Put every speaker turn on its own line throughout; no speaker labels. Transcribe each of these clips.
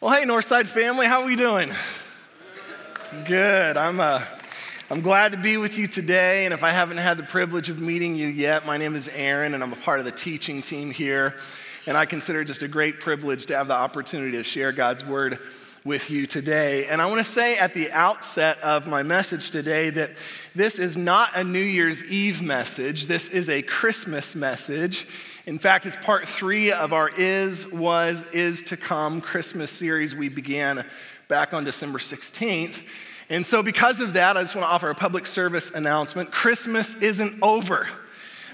Well, hey, Northside family, how are we doing? Good. I'm, uh, I'm glad to be with you today. And if I haven't had the privilege of meeting you yet, my name is Aaron, and I'm a part of the teaching team here. And I consider it just a great privilege to have the opportunity to share God's word with you today. And I want to say at the outset of my message today that this is not a New Year's Eve message, this is a Christmas message. In fact, it's part three of our Is, Was, Is to Come Christmas series we began back on December 16th. And so, because of that, I just want to offer a public service announcement Christmas isn't over.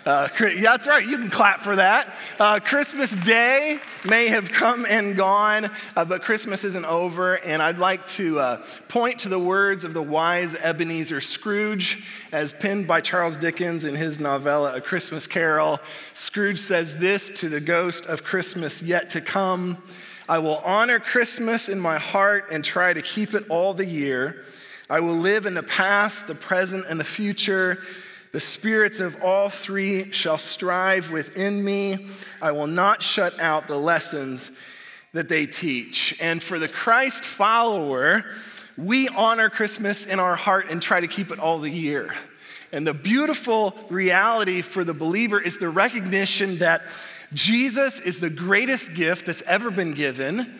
Uh, yeah, that's right. You can clap for that. Uh, Christmas Day may have come and gone, uh, but Christmas isn't over. And I'd like to uh, point to the words of the wise Ebenezer Scrooge, as penned by Charles Dickens in his novella, A Christmas Carol. Scrooge says this to the ghost of Christmas yet to come I will honor Christmas in my heart and try to keep it all the year. I will live in the past, the present, and the future. The spirits of all three shall strive within me. I will not shut out the lessons that they teach. And for the Christ follower, we honor Christmas in our heart and try to keep it all the year. And the beautiful reality for the believer is the recognition that Jesus is the greatest gift that's ever been given.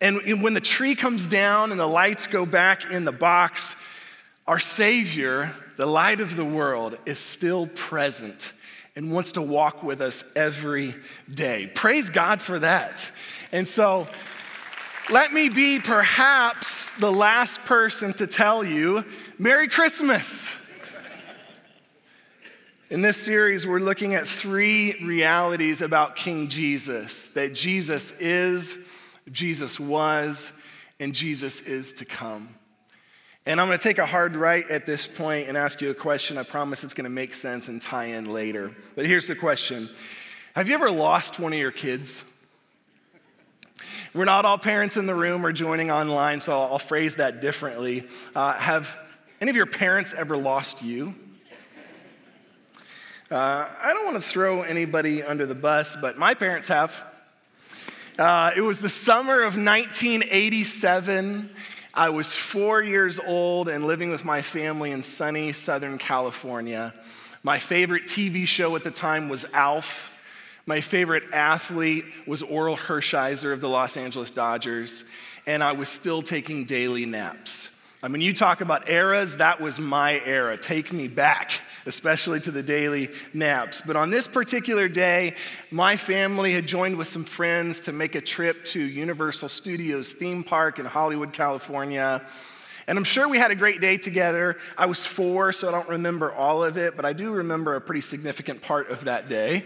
And when the tree comes down and the lights go back in the box, our Savior, the light of the world, is still present and wants to walk with us every day. Praise God for that. And so, let me be perhaps the last person to tell you Merry Christmas. In this series, we're looking at three realities about King Jesus that Jesus is, Jesus was, and Jesus is to come. And I'm going to take a hard right at this point and ask you a question. I promise it's going to make sense and tie in later. But here's the question Have you ever lost one of your kids? We're not all parents in the room or joining online, so I'll, phrase that differently. Uh, have any of your parents ever lost you? Uh, I don't want to throw anybody under the bus, but my parents have. Uh, it was the summer of 1987. I was four years old and living with my family in sunny Southern California. My favorite TV show at the time was Alf. My favorite athlete was Orel Hershiser of the Los Angeles Dodgers. And I was still taking daily naps. I mean, you talk about eras, that was my era. Take me back especially to the daily naps. But on this particular day, my family had joined with some friends to make a trip to Universal Studios theme park in Hollywood, California. And I'm sure we had a great day together. I was four, so I don't remember all of it, but I do remember a pretty significant part of that day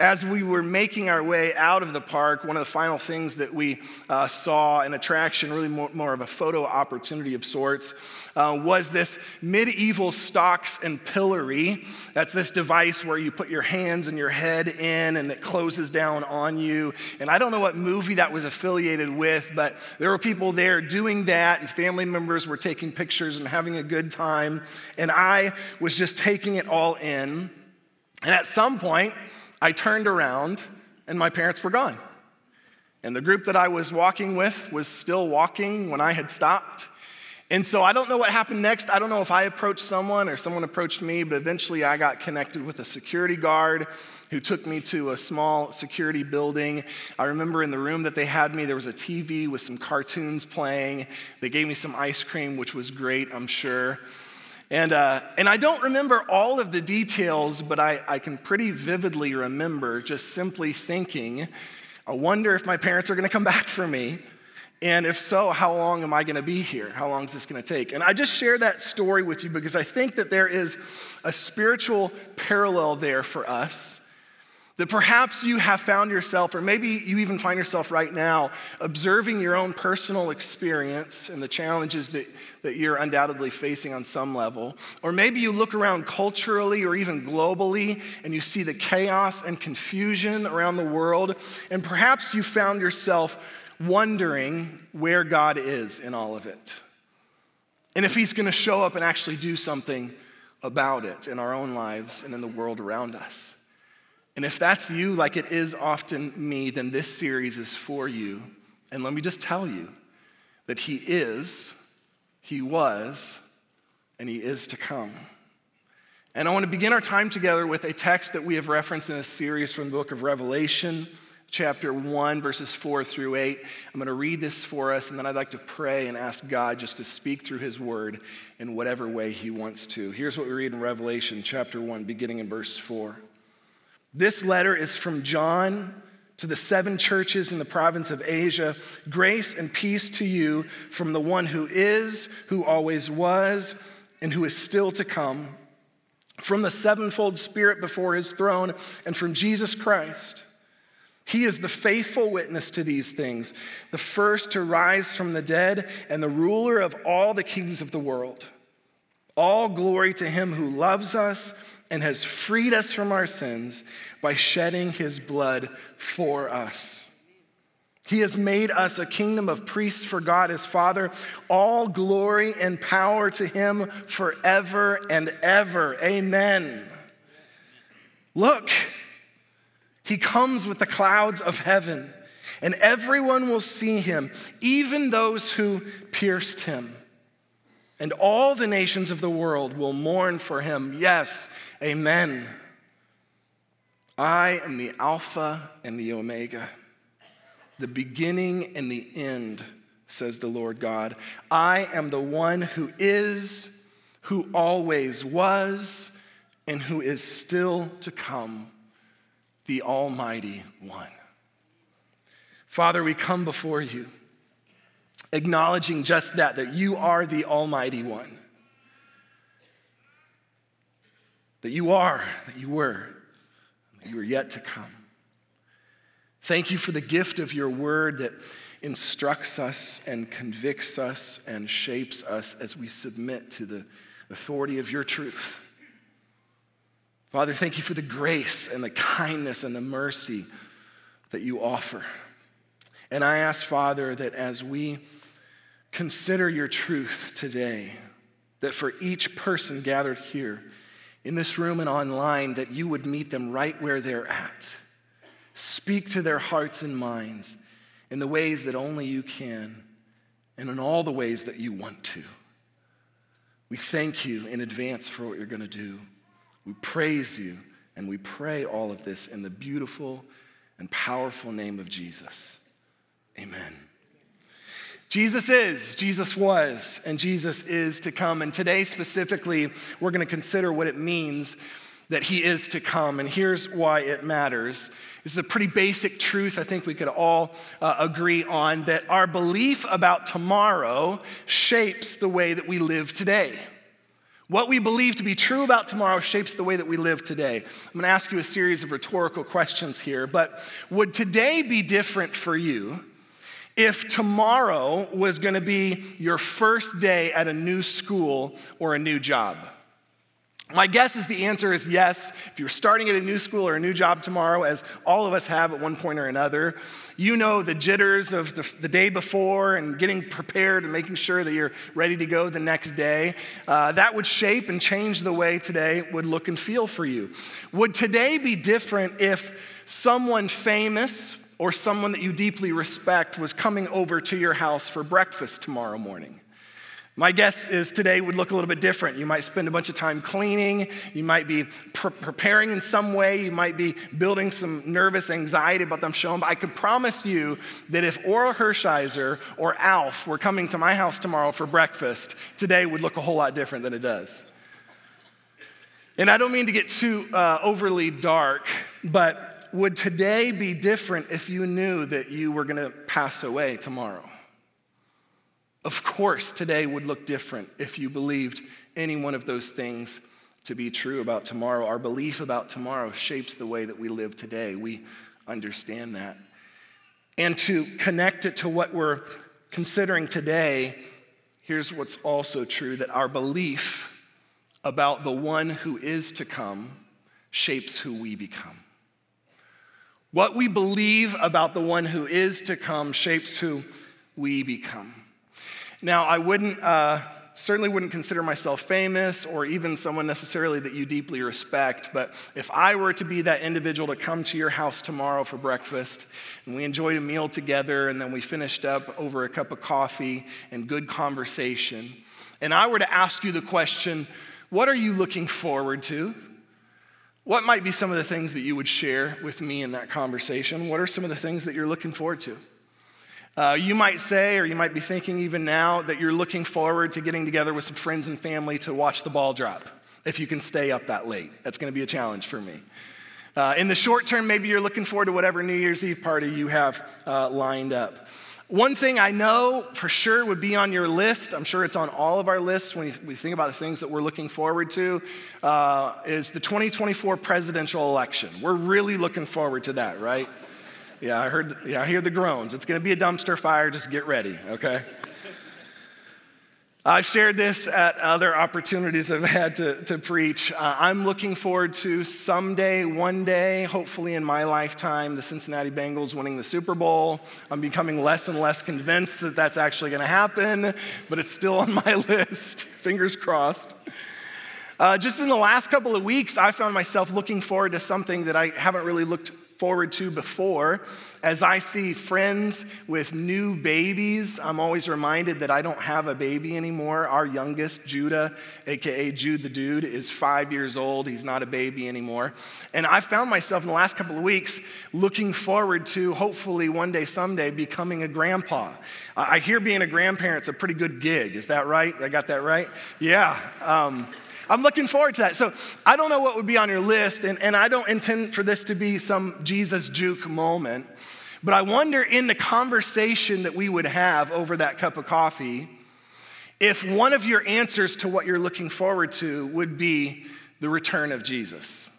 as we were making our way out of the park, one of the final things that we uh, saw, an attraction, really more, more, of a photo opportunity of sorts, uh, was this medieval stocks and pillory. That's this device where you put your hands and your head in and it closes down on you. And I don't know what movie that was affiliated with, but there were people there doing that, and family members were taking pictures and having a good time. And I was just taking it all in. And at some point, I turned around and my parents were gone. And the group that I was walking with was still walking when I had stopped. And so I don't know what happened next. I don't know if I approached someone or someone approached me, but eventually I got connected with a security guard who took me to a small security building. I remember in the room that they had me, there was a TV with some cartoons playing. They gave me some ice cream, which was great, I'm sure. And, uh, and I don't remember all of the details, but I, I can pretty vividly remember just simply thinking, I wonder if my parents are going to come back for me. And if so, how long am I going to be here? How long is this going to take? And I just share that story with you because I think that there is a spiritual parallel there for us that perhaps you have found yourself, or maybe you even find yourself right now, observing your own personal experience and the challenges that, that you're undoubtedly facing on some level. Or maybe you look around culturally or even globally and you see the chaos and confusion around the world, and perhaps you found yourself wondering where God is in all of it. And if He's gonna show up and actually do something about it in our own lives and in the world around us. And if that's you, like it is often me, then this series is for you And let me just tell you that He is, He was, and He is to come. And I want to begin our time together with a text that we have referenced in this series from the book of Revelation, chapter 1, verses 4 through 8. I'm going to read this for us, and then I'd like to pray and ask God just to speak through His word in whatever way He wants to. Here's what we read in Revelation, chapter 1, beginning in verse 4. This letter is from John to the seven churches in the province of Asia. Grace and peace to you from the one who is, who always was, and who is still to come from the sevenfold Spirit before his throne, and from Jesus Christ. He is the faithful witness to these things, the first to rise from the dead, and the ruler of all the kings of the world. All glory to him who loves us and has freed us from our sins by shedding his blood for us. He has made us a kingdom of priests for God his Father. All glory and power to him forever and ever. Amen. Look, he comes with the clouds of heaven, and everyone will see him, even those who pierced him. And all the nations of the world will mourn for him. Yes, amen. I am the Alpha and the Omega the beginning and the end, says the Lord God. I am the one who is, who always was, and who is still to come, the Almighty One. Father, we come before you, acknowledging just that, that you are the Almighty One. That you are, that you were, that you are yet to come. Thank you for the gift of your word that instructs us and convicts us and shapes us as we submit to the authority of your truth. Father, thank you for the grace and the kindness and the mercy that you offer. And I ask, Father, that as we consider your truth today, that for each person gathered here in this room and online, that you would meet them right where they're at Speak to their hearts and minds in the ways that only you can and in all the ways that you want to. We thank you in advance for what you're going to do. We praise you and we pray all of this in the beautiful and powerful name of Jesus. Amen. Jesus is, Jesus was, and Jesus is to come. And today, specifically, we're going to consider what it means that he is to come. And here's why it matters. This is a pretty basic truth I think we could all uh, agree on that our belief about tomorrow shapes the way that we live today. What we believe to be true about tomorrow shapes the way that we live today. I'm going to ask you a series of rhetorical questions here, but would today be different for you if tomorrow was going to be your first day at a new school or a new job? My guess is the answer is yes. If you're starting at a new school or a new job tomorrow, as all of us have at one point or another, you know the jitters of the, the day before and getting prepared and making sure that you're ready to go the next day. Uh, that would shape and change the way today would look and feel for you. Would today be different if someone famous or someone that you deeply respect was coming over to your house for breakfast tomorrow morning? My guess is today would look a little bit different. You might spend a bunch of time cleaning. You might be pre- preparing in some way. You might be building some nervous anxiety about them showing. But I can promise you that if Orel Hershiser or Alf were coming to my house tomorrow for breakfast, today would look a whole lot different than it does. And I don't mean to get too uh, overly dark, but would today be different if you knew that you were going to pass away tomorrow? Of course, today would look different if you believed any one of those things to be true about tomorrow. Our belief about tomorrow shapes the way that we live today. We understand that. And to connect it to what we're considering today, here's what's also true that our belief about the one who is to come shapes who we become. What we believe about the one who is to come shapes who we become. Now, I wouldn't uh, certainly wouldn't consider myself famous or even someone necessarily that you deeply respect, but if I were to be that individual to come to your house tomorrow for breakfast and we enjoyed a meal together and then we finished up over a cup of coffee and good conversation, and I were to ask you the question, what are you looking forward to? What might be some of the things that you would share with me in that conversation? What are some of the things that you're looking forward to? Uh, you might say, or you might be thinking even now, that you're looking forward to getting together with some friends and family to watch the ball drop, if you can stay up that late. That's going to be a challenge for me. Uh, in the short term, maybe you're looking forward to whatever New Year's Eve party you have uh, lined up. One thing I know for sure would be on your list, I'm sure it's on all of our lists when we think about the things that we're looking forward to, uh, is the 2024 presidential election. We're really looking forward to that, right? Yeah, I heard, yeah, I hear the groans. It's gonna be a dumpster fire, just get ready, okay? I've shared this at other opportunities I've had to, to preach. Uh, I'm looking forward to someday, one day, hopefully in my lifetime, the Cincinnati Bengals winning the Super Bowl. I'm becoming less and less convinced that that's actually going to happen, but it's still on my list. Fingers crossed. Uh, just in the last couple of weeks, I found myself looking forward to something that I haven't really looked forward to before. As I see friends with new babies, I'm always reminded that I don't have a baby anymore. Our youngest, Judah, aka Jude the Dude, is five years old. He's not a baby anymore. And I found myself in the last couple of weeks looking forward to hopefully one day, someday, becoming a grandpa. I hear being a grandparent's a pretty good gig. Is that right? I got that right? Yeah. Um, I'm looking forward to that. So I don't know what would be on your list, and, and I don't intend for this to be some Jesus juke moment, but I wonder in the conversation that we would have over that cup of coffee, if one of your answers to what you're looking forward to would be the return of Jesus.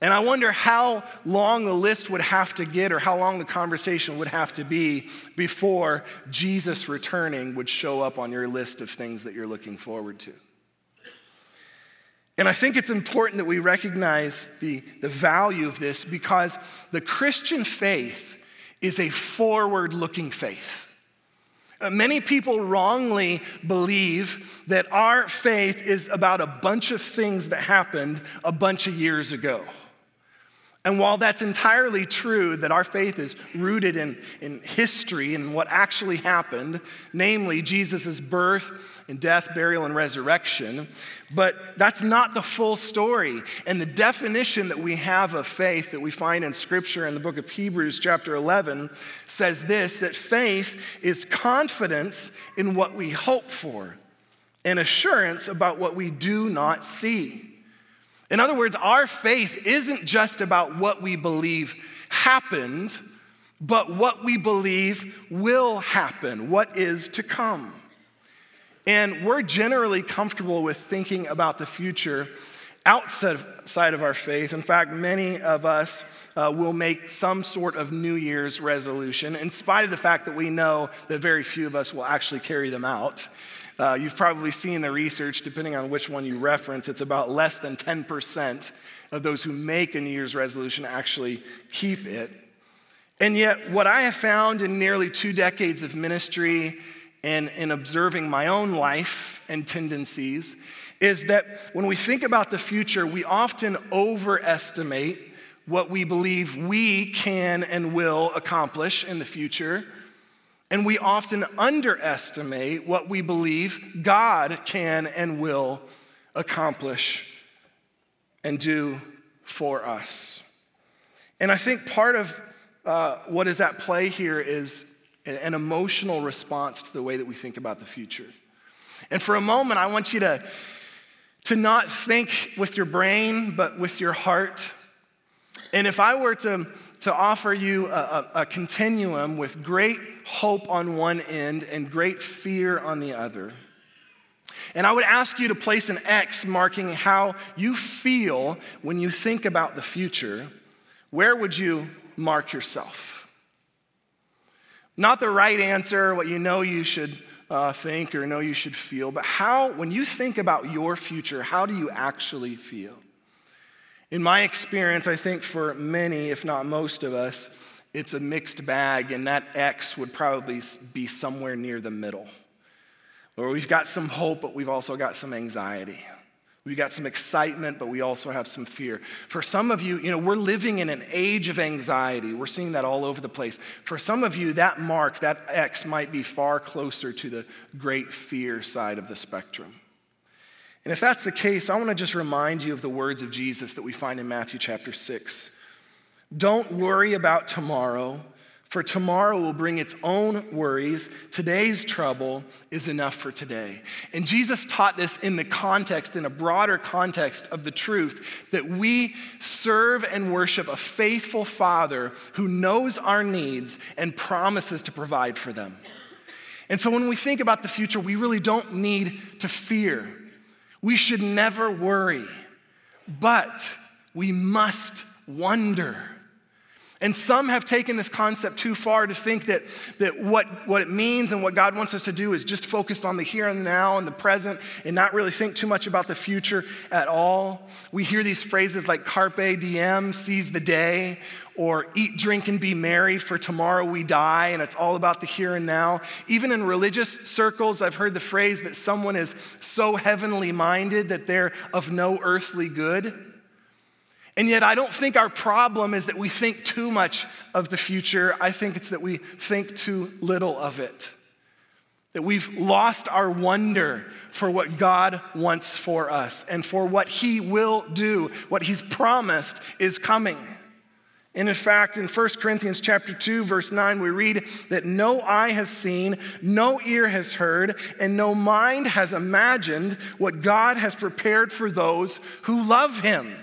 And I wonder how long the list would have to get or how long the conversation would have to be before Jesus returning would show up on your list of things that you're looking forward to. And I think it's important that we recognize the, the value of this because the Christian faith is a forward looking faith. Uh, many people wrongly believe that our faith is about a bunch of things that happened a bunch of years ago. And while that's entirely true, that our faith is rooted in, in history and what actually happened, namely Jesus' birth and death, burial, and resurrection, but that's not the full story. And the definition that we have of faith that we find in Scripture in the book of Hebrews, chapter 11, says this that faith is confidence in what we hope for and assurance about what we do not see. In other words, our faith isn't just about what we believe happened, but what we believe will happen, what is to come. And we're generally comfortable with thinking about the future outside of our faith. In fact, many of us uh, will make some sort of New Year's resolution, in spite of the fact that we know that very few of us will actually carry them out. Uh, you've probably seen the research, depending on which one you reference, it's about less than 10% of those who make a New Year's resolution actually keep it. And yet, what I have found in nearly two decades of ministry and in observing my own life and tendencies is that when we think about the future, we often overestimate what we believe we can and will accomplish in the future and we often underestimate what we believe God can and will accomplish and do for us. And I think part of uh, what is at play here is an emotional response to the way that we think about the future. And for a moment, I want you to, to not think with your brain, but with your heart. And if I were to, to offer you a, a, a continuum with great hope on one end and great fear on the other. And I would ask you to place an X marking how you feel when you think about the future. Where would you mark yourself? Not the right answer, what you know you should uh, think or know you should feel, but how, when you think about your future, how do you actually feel? In my experience, I think for many, if not most of us, it's a mixed bag, and that X would probably be somewhere near the middle. where we've got some hope, but we've also got some anxiety. We've got some excitement, but we also have some fear. For some of you, you know, we're living in an age of anxiety. We're seeing that all over the place. For some of you, that mark, that X, might be far closer to the great fear side of the spectrum. And if that's the case, I want to just remind you of the words of Jesus that we find in Matthew chapter 6. Don't worry about tomorrow for tomorrow will bring its own worries. Today's trouble is enough for today. And Jesus taught this in the context, in a broader context of the truth that we serve and worship a faithful Father who knows our needs and promises to provide for them. And so when we think about the future, we really don't need to fear. We should never worry, but we must wonder. And some have taken this concept too far to think that, that what, what it means and what God wants us to do is just focused on the here and now and the present and not really think too much about the future at all. We hear these phrases like carpe diem, seize the day, or eat, drink, and be merry, for tomorrow we die, and it's all about the here and now. Even in religious circles, I've heard the phrase that someone is so heavenly minded that they're of no earthly good. And yet, I don't think our problem is that we think too much of the future. I think it's that we think too little of it. That we've lost our wonder for what God wants for us and for what He will do, what He's promised is coming. And in fact, in 1 Corinthians chapter 2, verse 9, we read that no eye has seen, no ear has heard, and no mind has imagined what God has prepared for those who love Him.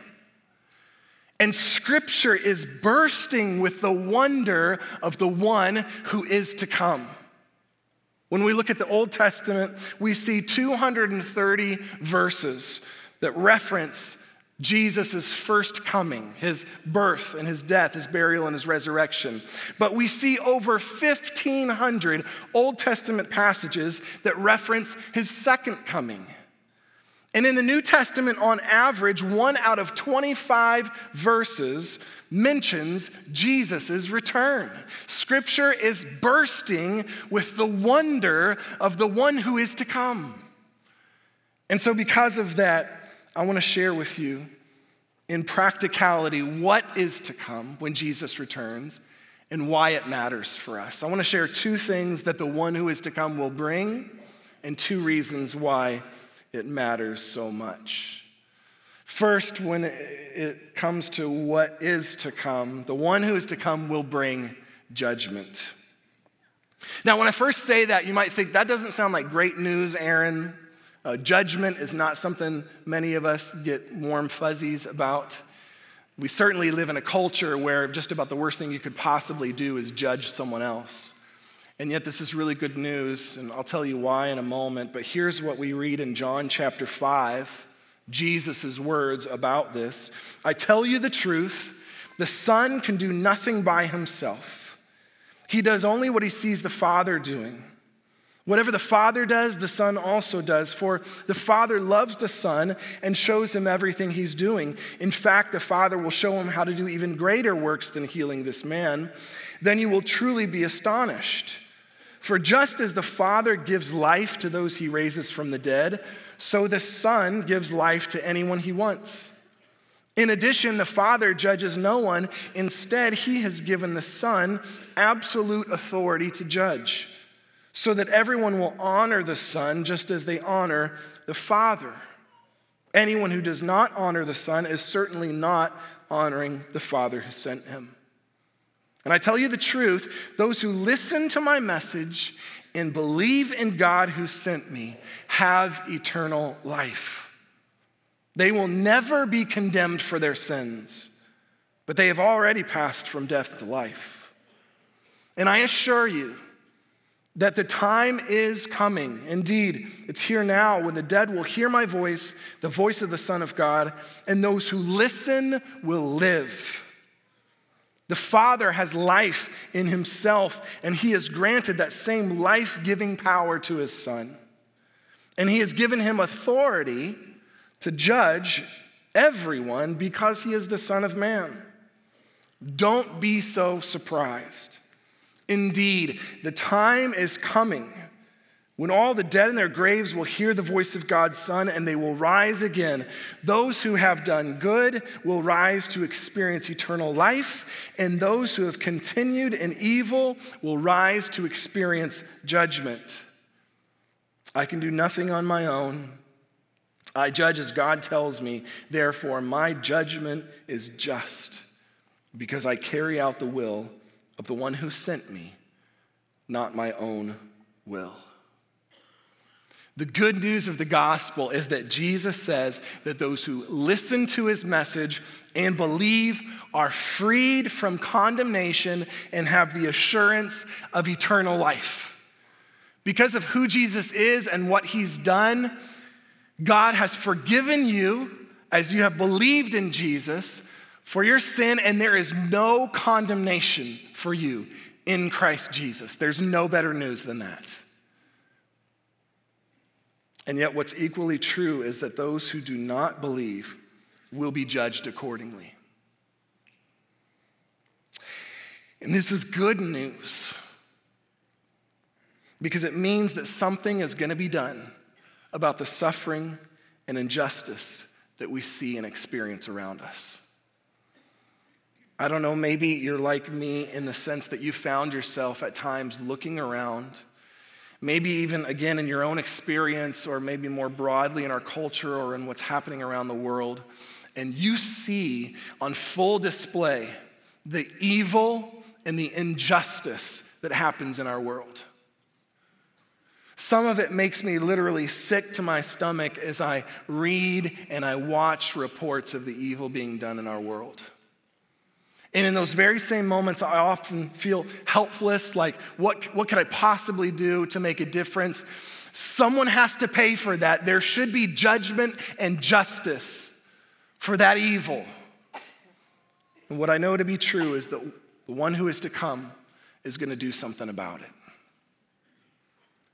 And scripture is bursting with the wonder of the one who is to come. When we look at the Old Testament, we see 230 verses that reference Jesus' first coming, his birth and his death, his burial and his resurrection. But we see over 1,500 Old Testament passages that reference his second coming. And in the New Testament, on average, one out of 25 verses mentions Jesus' return. Scripture is bursting with the wonder of the one who is to come. And so, because of that, I want to share with you in practicality what is to come when Jesus returns and why it matters for us. I want to share two things that the one who is to come will bring and two reasons why it matters so much. First, when it comes to what is to come, the one who is to come will bring judgment. Now, when I first say that, you might think that doesn't sound like great news, Aaron. Uh, judgment is not something many of us get warm fuzzies about. We certainly live in a culture where just about the worst thing you could possibly do is judge someone else. And yet, this is really good news, and I'll tell you why in a moment. But here's what we read in John chapter 5, Jesus' words about this. I tell you the truth, the Son can do nothing by himself. He does only what he sees the Father doing. Whatever the Father does, the Son also does, for the Father loves the Son and shows him everything he's doing. In fact, the Father will show him how to do even greater works than healing this man. Then you will truly be astonished. For just as the Father gives life to those he raises from the dead, so the Son gives life to anyone he wants. In addition, the Father judges no one. Instead, he has given the Son absolute authority to judge, so that everyone will honor the Son just as they honor the Father. Anyone who does not honor the Son is certainly not honoring the Father who sent him. And I tell you the truth those who listen to my message and believe in God who sent me have eternal life. They will never be condemned for their sins, but they have already passed from death to life. And I assure you that the time is coming. Indeed, it's here now when the dead will hear my voice, the voice of the Son of God, and those who listen will live. The Father has life in himself, and he has granted that same life giving power to his Son. And he has given him authority to judge everyone because he is the Son of Man. Don't be so surprised. Indeed, the time is coming when all the dead in their graves will hear the voice of God's Son and they will rise again. Those who have done good will rise to experience eternal life, and those who have continued in evil will rise to experience judgment. I can do nothing on my own. I judge as God tells me, therefore, my judgment is just because I carry out the will of the one who sent me, not my own will. The good news of the gospel is that Jesus says that those who listen to his message and believe are freed from condemnation and have the assurance of eternal life. Because of who Jesus is and what he's done, God has forgiven you as you have believed in Jesus for your sin, and there is no condemnation for you in Christ Jesus. There's no better news than that. And yet, what's equally true is that those who do not believe will be judged accordingly. And this is good news because it means that something is going to be done about the suffering and injustice that we see and experience around us. I don't know, maybe you're like me in the sense that you found yourself at times looking around Maybe even again in your own experience, or maybe more broadly in our culture or in what's happening around the world, and you see on full display the evil and the injustice that happens in our world. Some of it makes me literally sick to my stomach as I read and I watch reports of the evil being done in our world. And in those very same moments, I often feel helpless like, what, what could I possibly do to make a difference? Someone has to pay for that. There should be judgment and justice for that evil. And what I know to be true is that the one who is to come is going to do something about it.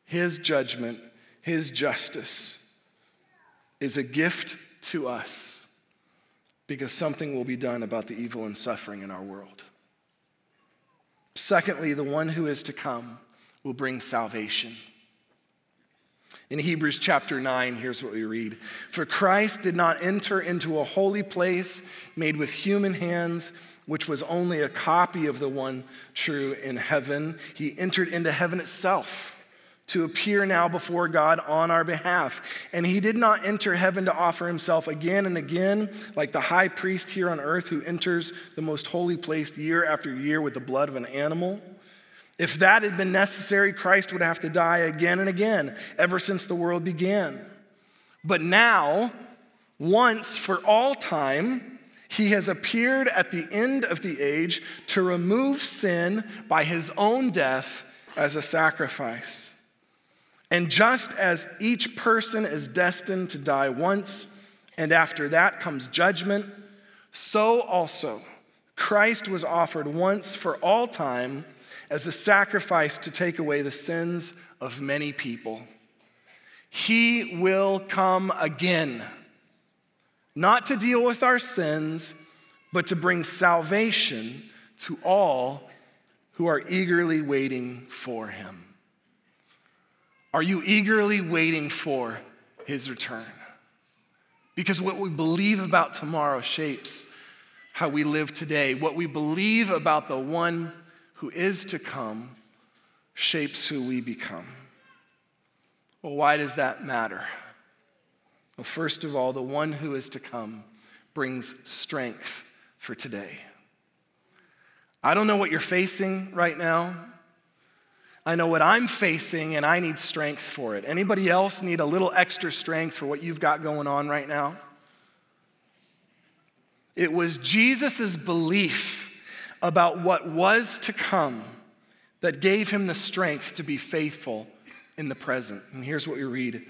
His judgment, his justice is a gift to us because something will be done about the evil and suffering in our world. Secondly, the one who is to come will bring salvation. In Hebrews chapter 9, here's what we read For Christ did not enter into a holy place made with human hands, which was only a copy of the one true in heaven. He entered into heaven itself to appear now before God on our behalf. And he did not enter heaven to offer himself again and again, like the high priest here on earth who enters the most holy place year after year with the blood of an animal. If that had been necessary, Christ would have to die again and again, ever since the world began. But now, once for all time, he has appeared at the end of the age to remove sin by his own death as a sacrifice. And just as each person is destined to die once, and after that comes judgment, so also Christ was offered once for all time as a sacrifice to take away the sins of many people. He will come again, not to deal with our sins, but to bring salvation to all who are eagerly waiting for him. Are you eagerly waiting for his return? Because what we believe about tomorrow shapes how we live today. What we believe about the one who is to come shapes who we become. Well, why does that matter? Well, first of all, the one who is to come brings strength for today. I don't know what you're facing right now. I know what I'm facing and I need strength for it. Anybody else need a little extra strength for what you've got going on right now? It was Jesus' belief about what was to come that gave him the strength to be faithful in the present. And here's what we read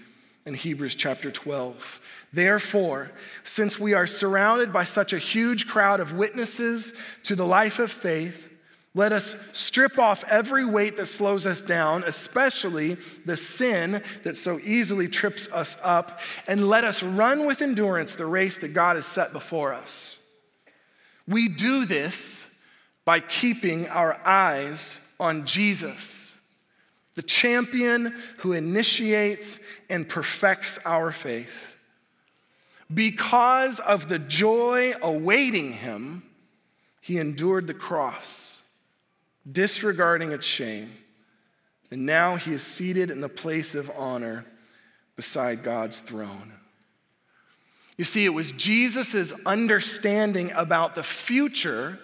in Hebrews chapter 12. Therefore, since we are surrounded by such a huge crowd of witnesses to the life of faith, let us strip off every weight that slows us down, especially the sin that so easily trips us up, and let us run with endurance the race that God has set before us. We do this by keeping our eyes on Jesus. the champion who initiates and perfects our faith. Because of the joy awaiting him, he endured the cross, disregarding its shame. And now he is seated in the place of honor beside God's throne. You see, it was Jesus' understanding about the future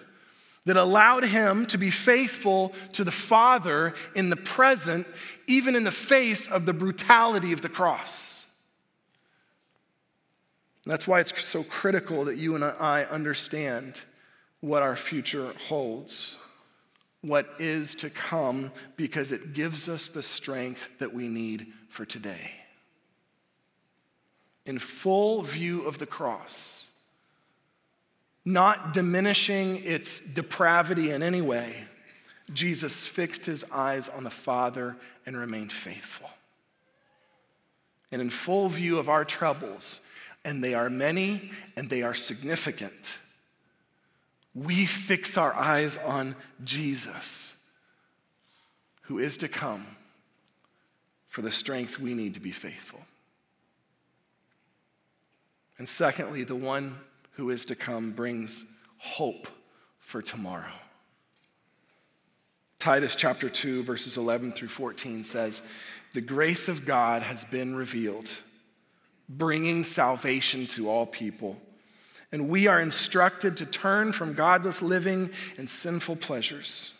that allowed him to be faithful to the Father in the present, even in the face of the brutality of the cross. That's why it's so critical that you and I understand what our future holds, what is to come, because it gives us the strength that we need for today. In full view of the cross, not diminishing its depravity in any way, Jesus fixed his eyes on the Father and remained faithful. And in full view of our troubles, and they are many and they are significant, we fix our eyes on Jesus, who is to come for the strength we need to be faithful. And secondly, the one who is to come brings hope for tomorrow. Titus chapter 2, verses 11 through 14 says, The grace of God has been revealed, bringing salvation to all people. And we are instructed to turn from godless living and sinful pleasures.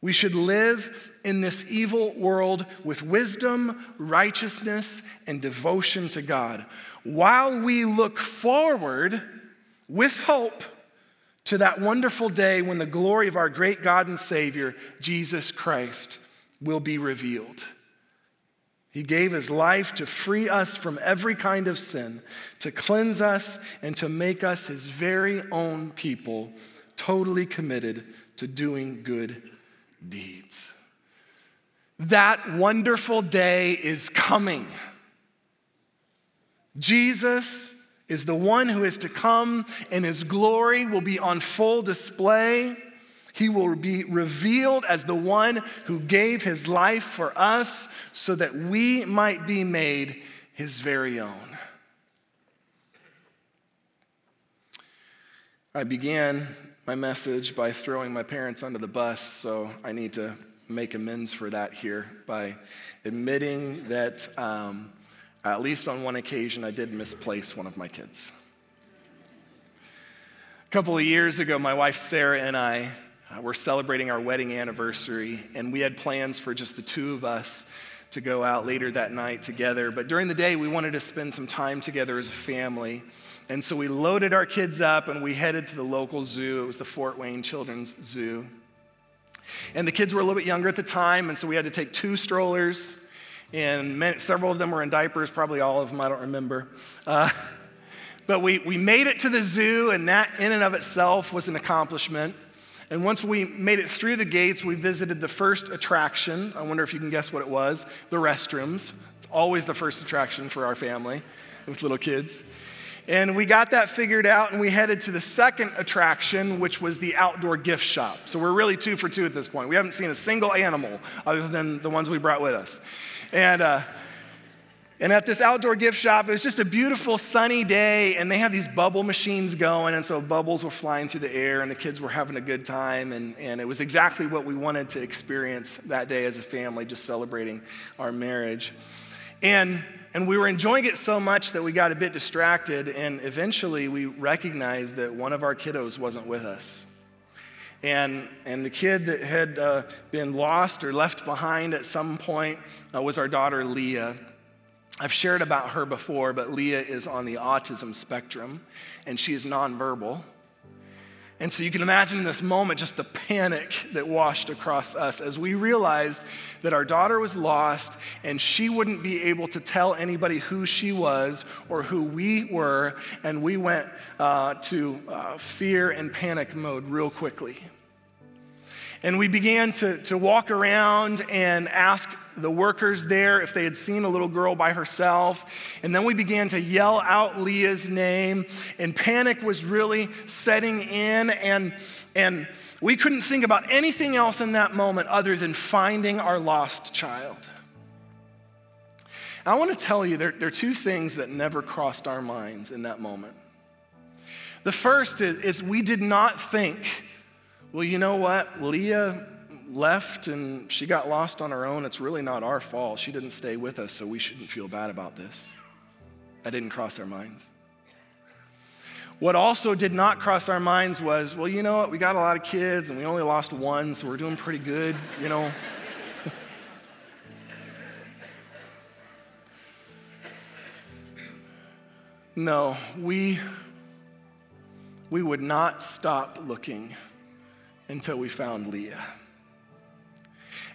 We should live in this evil world with wisdom, righteousness, and devotion to God, while we look forward with hope to that wonderful day when the glory of our great God and Savior, Jesus Christ, will be revealed. He gave his life to free us from every kind of sin, to cleanse us, and to make us his very own people, totally committed to doing good deeds. That wonderful day is coming. Jesus is the one who is to come, and his glory will be on full display. He will be revealed as the one who gave his life for us so that we might be made his very own. I began my message by throwing my parents under the bus, so I need to make amends for that here by admitting that um, at least on one occasion, I did misplace one of my kids. A couple of years ago, my wife Sarah and I uh, were celebrating our wedding anniversary, and we had plans for just the two of us to go out later that night together. But during the day, we wanted to spend some time together as a family. And so we loaded our kids up and we headed to the local zoo. It was the Fort Wayne Children's Zoo. And the kids were a little bit younger at the time, and so we had to take two strollers and many, several of them were in diapers, probably all of them, I don't remember. Uh, but we, we made it to the zoo, and that in and of itself was an accomplishment. And once we made it through the gates, we visited the first attraction. I wonder if you can guess what it was the restrooms. It's always the first attraction for our family with little kids. And we got that figured out, and we headed to the second attraction, which was the outdoor gift shop. So we're really two for two at this point. We haven't seen a single animal other than the ones we brought with us. And, uh, and at this outdoor gift shop, it was just a beautiful sunny day, and they had these bubble machines going, and so bubbles were flying through the air, and the kids were having a good time, and, and it was exactly what we wanted to experience that day as a family, just celebrating our marriage. And, and we were enjoying it so much that we got a bit distracted, and eventually we recognized that one of our kiddos wasn't with us. And, and the kid that had uh, been lost or left behind at some point uh, was our daughter Leah. I've shared about her before, but Leah is on the autism spectrum and she is nonverbal. And so you can imagine in this moment just the panic that washed across us as we realized that our daughter was lost and she wouldn't be able to tell anybody who she was or who we were. And we went uh, to uh, fear and panic mode real quickly. And we began to, to walk around and ask the workers there if they had seen a little girl by herself. And then we began to yell out Leah's name, and panic was really setting in. And, and We couldn't think about anything else in that moment other than finding our lost child. I want to tell you there, there, are two things that never crossed our minds in that moment. The first is, is we did not think, well, you know what? Leah left and she got lost on her own. It's really not our fault. She didn't stay with us, so we shouldn't feel bad about this. That didn't cross our minds. What also did not cross our minds was, well, you know what? We got a lot of kids and we only lost one, so we're doing pretty good, you know. no, we we would not stop looking until we found Leah.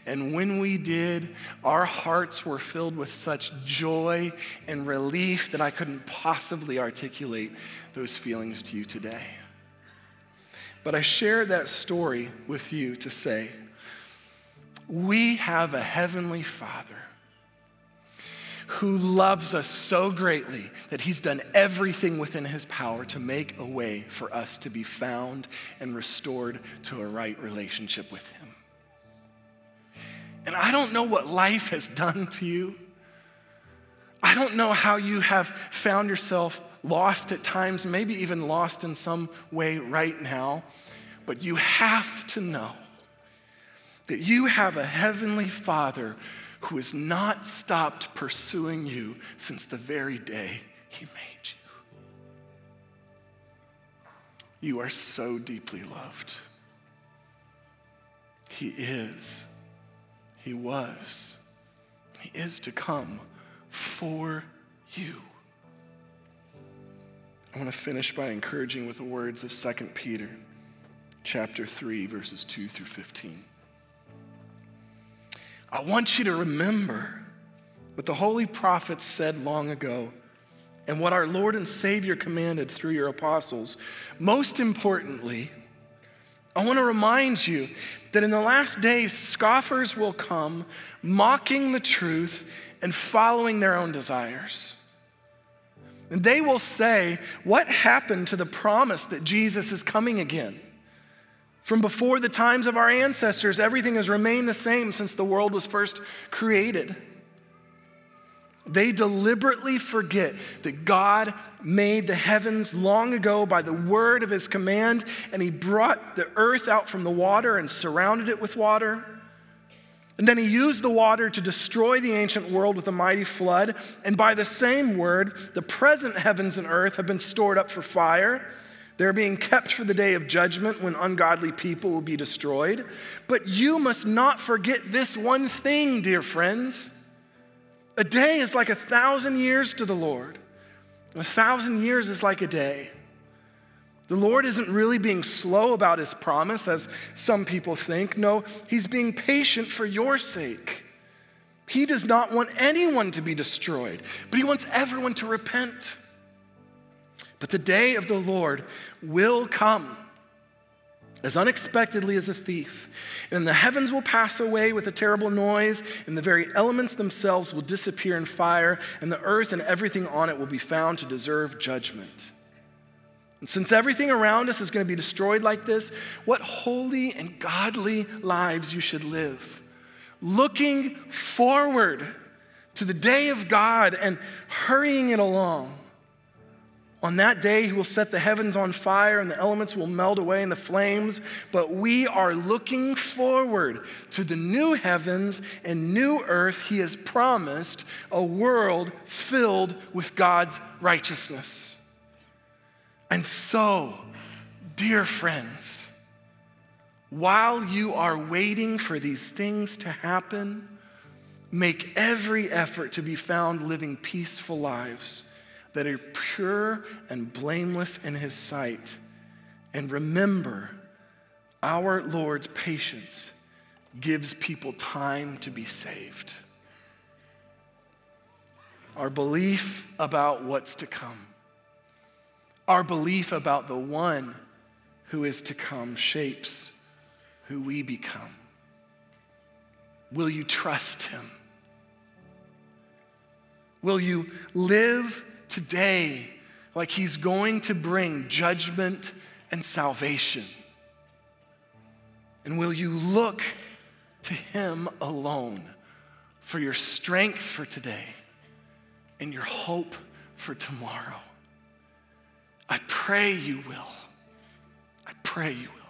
And when we did, our hearts were filled with such joy and relief that I couldn't possibly articulate those feelings to you today. But I share that story with you to say, we have a heavenly Father who loves us so greatly that he's done everything within his power to make a way for us to be found and restored to a right relationship with him. And I don't know what life has done to you. I don't know how you have found yourself lost at times, maybe even lost in some way right now, but you have to know that you have a heavenly Father who has not stopped pursuing you since the very day he made you. You are so deeply loved. He is he was. He is to come for you. I want to finish by encouraging with the words of 2 Peter chapter 3 verses 2 through 15. I want you to remember what the holy prophets said long ago and what our Lord and Savior commanded through your apostles. Most importantly, I want to remind you that in the last days, scoffers will come, mocking the truth and following their own desires. And they will say, What happened to the promise that Jesus is coming again? From before the times of our ancestors, everything has remained the same since the world was first created. They deliberately forget that God made the heavens long ago by the word of his command, and he brought the earth out from the water and surrounded it with water. And then he used the water to destroy the ancient world with a mighty flood. And by the same word, the present heavens and earth have been stored up for fire. They're being kept for the day of judgment when ungodly people will be destroyed. But you must not forget this one thing, dear friends a day is like a thousand years to the Lord. A thousand years is like a day. The Lord isn't really being slow about his promise, as some people think. No, he's being patient for your sake. He does not want anyone to be destroyed, but he wants everyone to repent. But the day of the Lord will come as unexpectedly as a thief. And the heavens will pass away with a terrible noise, and the very elements themselves will disappear in fire, and the earth and everything on it will be found to deserve judgment. And since everything around us is going to be destroyed like this, what holy and godly lives you should live. Looking forward to the day of God and hurrying it along. On that day, he will set the heavens on fire and the elements will melt away in the flames. But we are looking forward to the new heavens and new earth he has promised, a world filled with God's righteousness. And so, dear friends, while you are waiting for these things to happen, make every effort to be found living peaceful lives that are pure and blameless in his sight. And remember, our Lord's patience gives people time to be saved. Our belief about what's to come, our belief about the one who is to come shapes who we become. Will you trust him? Will you live today like he's going to bring judgment and salvation. And will you look to Him alone for your strength for today and your hope for tomorrow? I pray you will. I pray you will.